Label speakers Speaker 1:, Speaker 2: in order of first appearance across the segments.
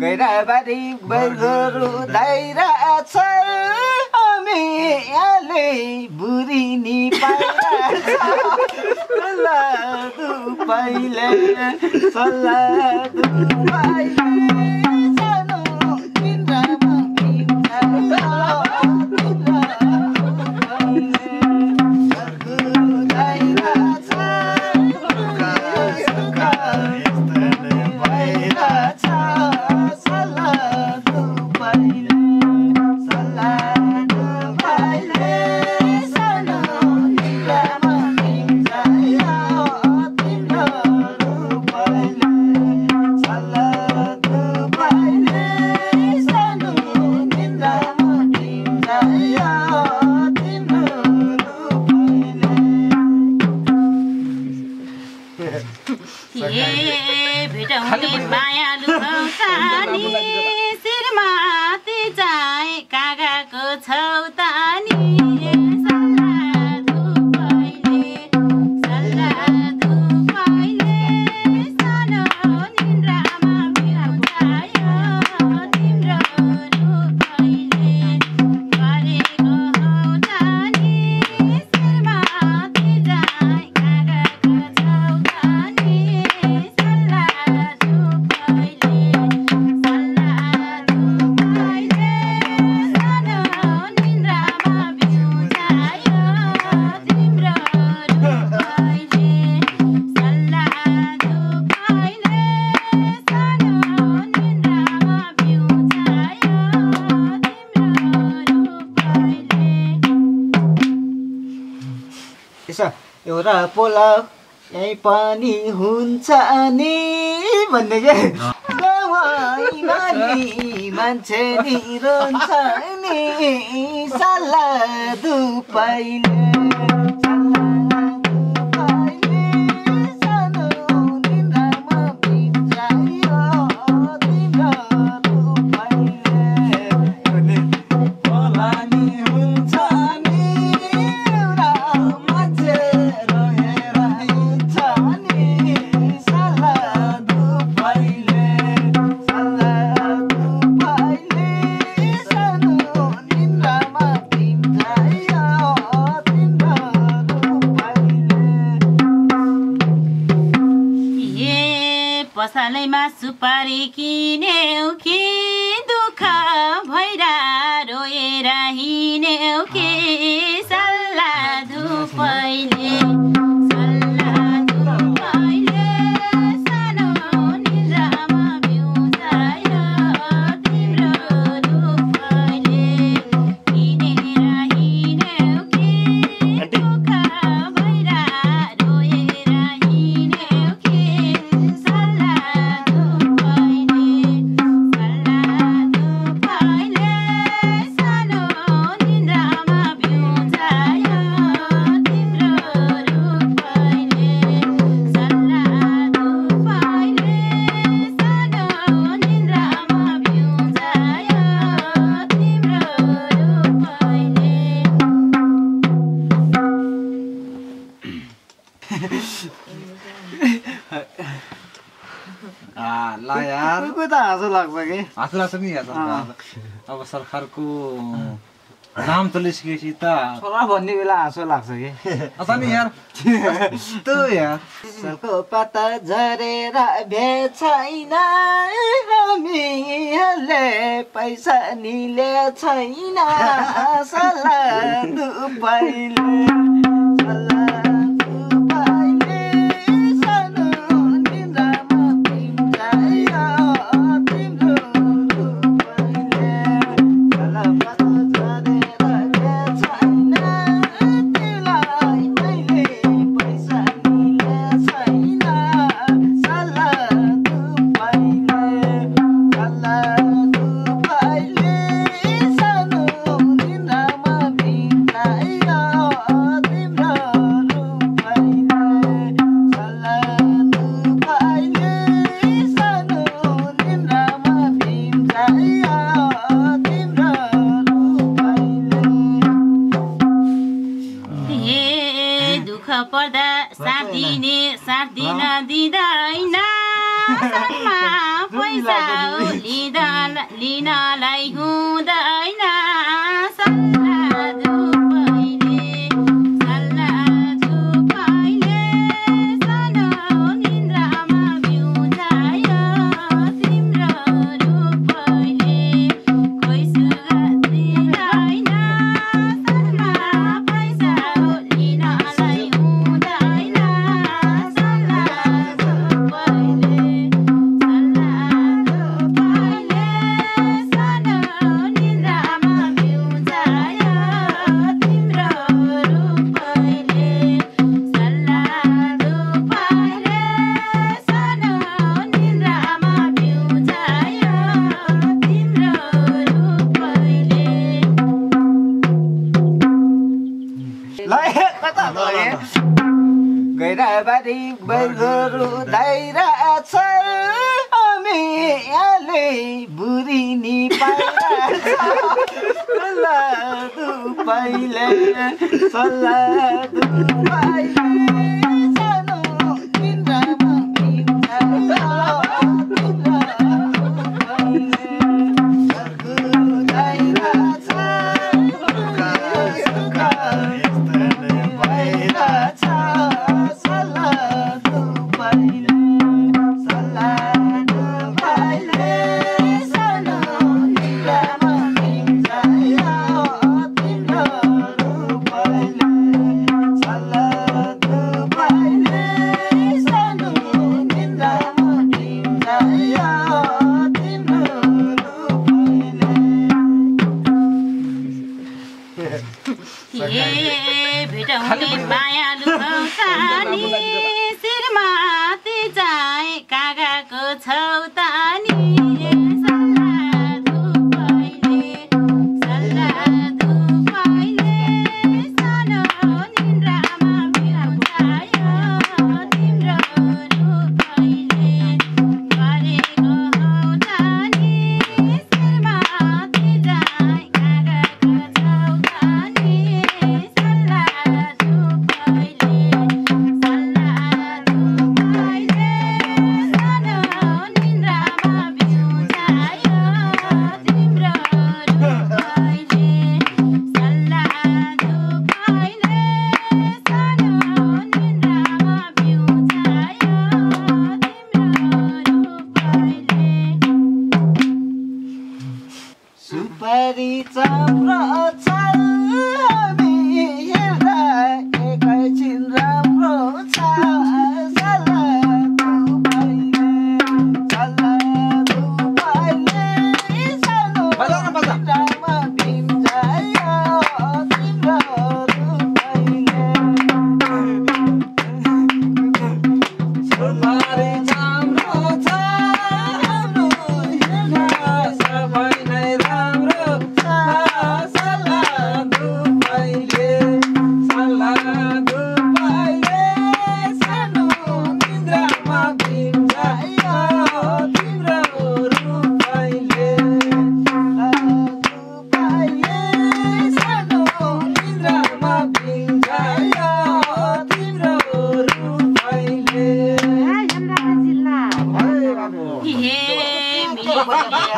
Speaker 1: गैराबारी बैगोरु दाइरा छ अनि आले बुरी सल्लाह
Speaker 2: दु पहिले
Speaker 1: सल्ला एउटा पोलाउ यहीँ पानी हुन्छ नि भन्ने के? मान्छे नि रोन्छ नि सल्लाह दुपाइले
Speaker 3: きね。यार।
Speaker 1: हाँसो लाग्छ
Speaker 3: लाग्छ नि यार अब सरकारको नाम त लिसकेपछि त
Speaker 1: छोरा भन्ने बेला हाँसो लाग्छ कि?
Speaker 3: नि यार त्यो यार?
Speaker 1: सरको पाता झरेर छैन हामीहरूले पैसा निले छैन सल्लाह दुबैले सल्ला पैसा
Speaker 3: लिनलाई
Speaker 1: हुँदा गहिरा बारी बगरु दाइरा छ बुरिनी आले
Speaker 4: बुरी नि
Speaker 1: पहिले सल्लाह
Speaker 3: दु पाइला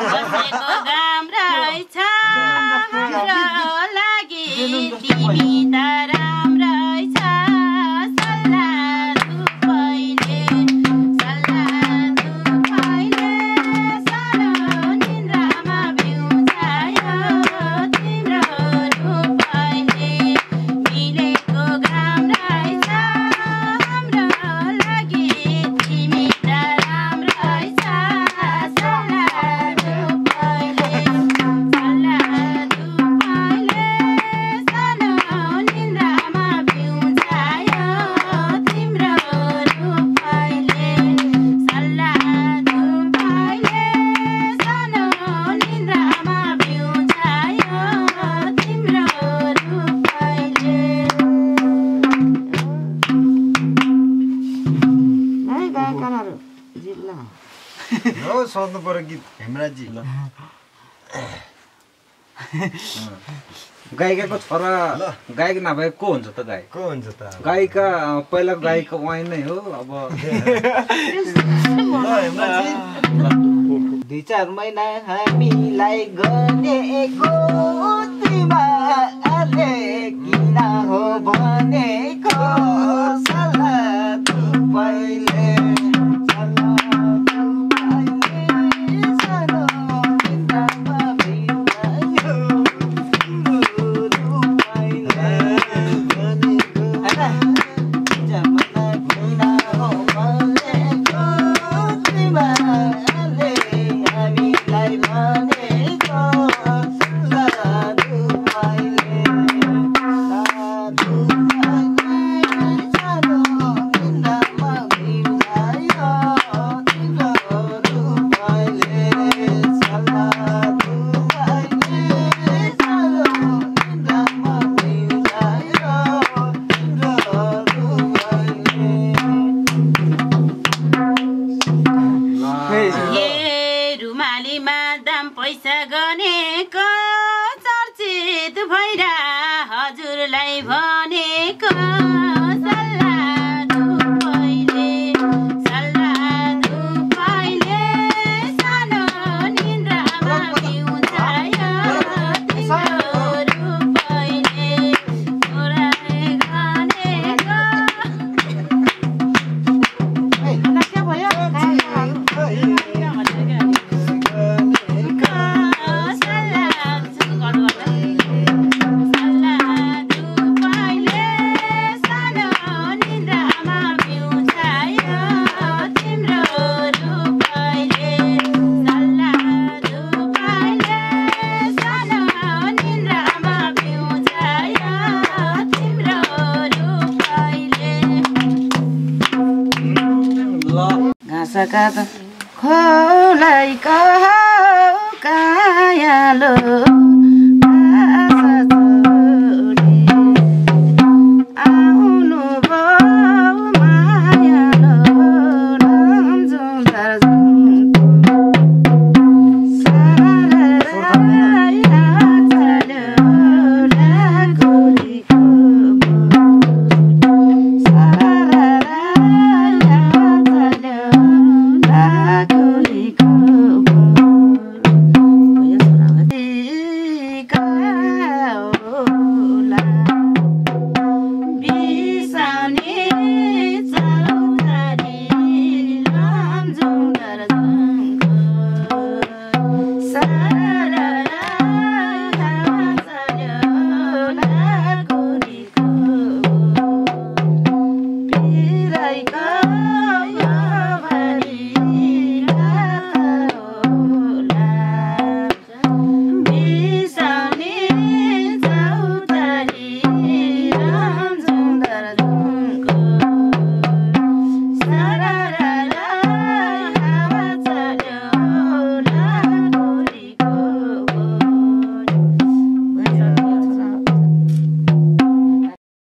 Speaker 3: काम लागि तिमी
Speaker 5: सोध्नु पऱ्यो गीत हेमराजी
Speaker 4: गायिकाको छोरा गायक नभए को हुन्छ त गायक
Speaker 5: को हुन्छ त
Speaker 4: गायिका पहिला गायिका उहाँ नै हो अब
Speaker 1: दुई चार महिना हामीलाई गनेको तिमाले किन हो भनेको सल्लाह estragada.